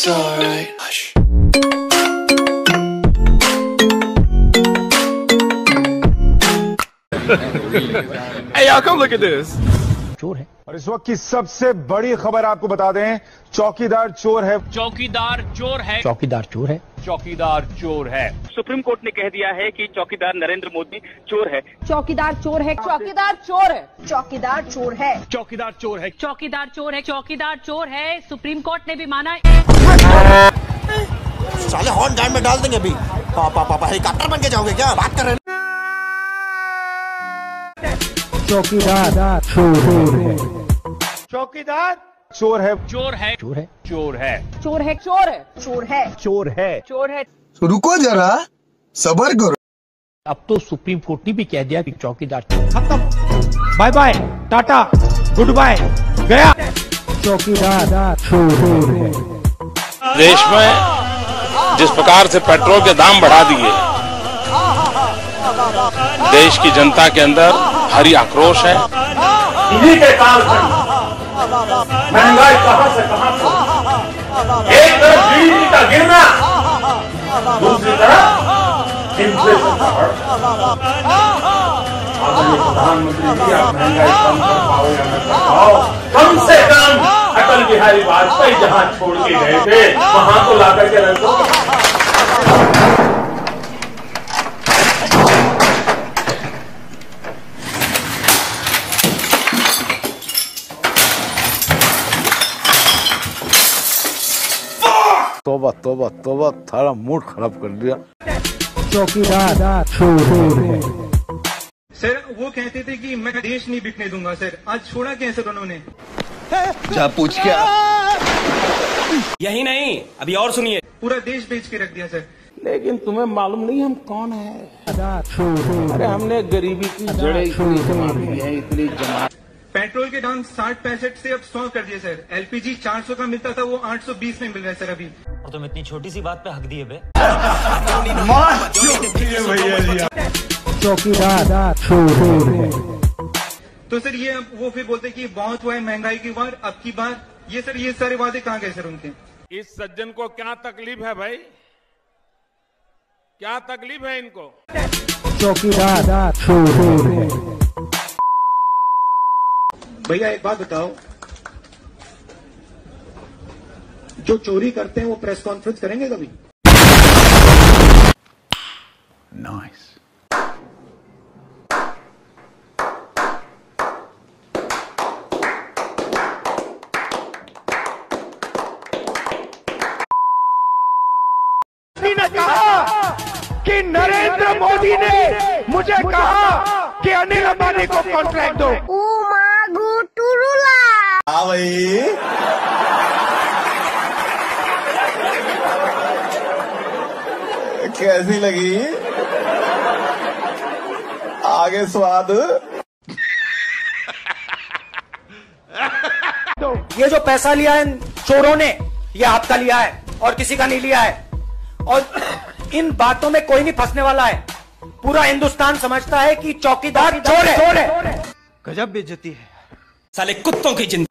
It's alright. Hush. Hey, y'all, come look at this. और इस वक्त की सबसे बड़ी खबर आपको बता दें चौकीदार चोर है चौकीदार चोर है चौकीदार चोर है चौकीदार चोर है सुप्रीम कोर्ट ने कह दिया है कि चौकीदार नरेंद्र मोदी चोर है चौकीदार चोर है चौकीदार चोर है चौकीदार चोर है चौकीदार चोर है चौकीदार चोर है चौकीदार चोर है सुप्रीम कोर्ट ने भी माना साले हॉर्न टाइम में डाल देंगे अभी पापा पापा हेलीकॉप्टर बन के जाओगे क्या बात कर रहे हैं चौकीदार चोर है चौकीदार चोर है चोर है चोर है चोर है चोर है चोर है चोर है चोर है चोर है रुको जरा सबर करो अब तो सुप्रीम कोर्ट ने भी कह दिया कि चौकीदार चोर bye bye Tata goodbye गया चौकीदार चोर है देश में जिस प्रकार से पेट्रोल के दाम बढ़ा दिए देश की जनता के अंदर हरी आक्रोश है। इन्हीं के काल महँगाई कहाँ से कहाँ एक तरफ़ जीडीपी का गिरना, दूसरी तरफ़ इन्फ्लेशन का प्रधानमंत्री जी, आप महँगाई कम कर पाओ या न कर पाओ, कम से कम अटल बिहारी वाजपेयी जहाँ छोड़ के गए थे, वहाँ तो लाकर के रख तोबा तोबा तोबा थारा मूड खराब कर दिया चौकीदार चोर है सर वो कहते थे कि मैं देश नहीं बिकने दूँगा सर। आज छोड़ा क्या सर उन्होंने? जा पूछ क्या? यही नहीं अभी और सुनिए। पूरा देश बेच के रख दिया सर। लेकिन तुम्हें मालूम नहीं हम कौन है? अरे हमने गरीबी की जड़ें इतनी जमा है इतनी जमा पेट्रोल के दाम साठ पैंसठ से अब सौ कर दिए सर। एलपीजी 400 का मिलता था वो 820 में मिल रहा है सर अभी। और तुम इतनी छोटी सी बात पे हक दिए बे। चौकीदार चोर तो सर ये अब वो फिर बोलते कि बहुत हुआ है महँगाई की बार अब की बार। ये सर ये सारे वादे कहाँ गए सर उनके? इस सज्जन को क्या तकलीफ़ है भाई? क्या तकलीफ़ है इनको? चौकीदार चोर। है भैया एक बात बताओ। जो चोरी करते हैं वो प्रेस कॉन्फ्रेंस करेंगे कभी? नाइस ने कहा कि नरेंद्र मोदी ने मुझे कहा कि अनिल अंबानी को कॉन्ट्रैक्ट दो। हाँ भाई। कैसी लगी? आगे स्वाद। ये जो पैसा लिया है चोरों ने ये आपका लिया है और किसी का नहीं लिया है। और इन बातों में कोई नहीं फंसने वाला है। पूरा हिंदुस्तान समझता है कि चौकीदार चोर है चोर है। गजब बेइज्जती है। साले कुत्तों की ज़िंदगी।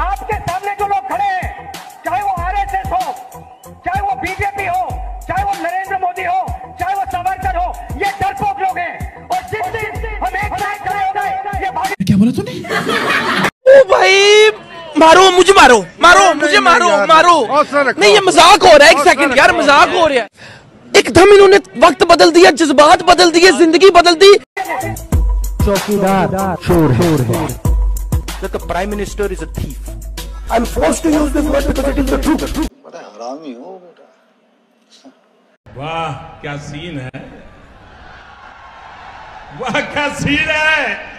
आपके सामने जो लोग खड़े हैं चाहे वो आरएसएस हो चाहे वो बीजेपी हो चाहे वो नरेंद्र मोदी हो चाहे वो सावरकर हो ये डरपोक लोग हैं। और जिस दिन हम एक साथ खड़े हो गए ये भाग क्या बोला तूने? ओ भाई मारो मुझे मारो मारो मुझे मारो मारो। नहीं ये मज़ाक हो रहा है एक सेकंड यार मज़ाक हो रहा है। एकदम इन्होंने वक्त बदल दिया जज्बात बदल दिए ज़िंदगी बदल दी। चौकीदार prime minister is a thief to use this word because it is the truth वाह क्या सीन है? वाह क्या सीन है?